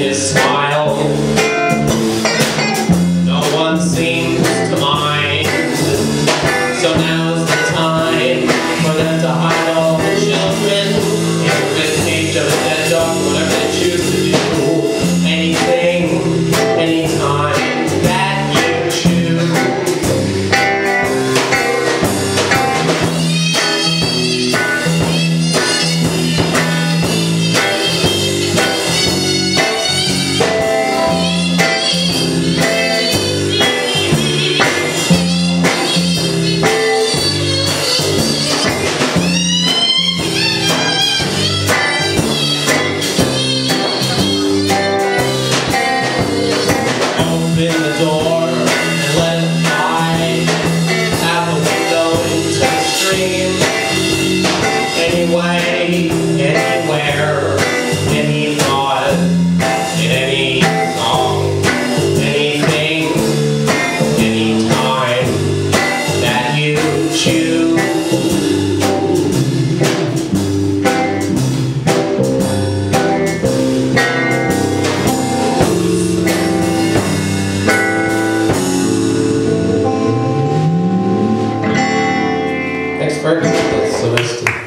his smile. anywhere, any thought, any song, anything, that you choose. Thanks.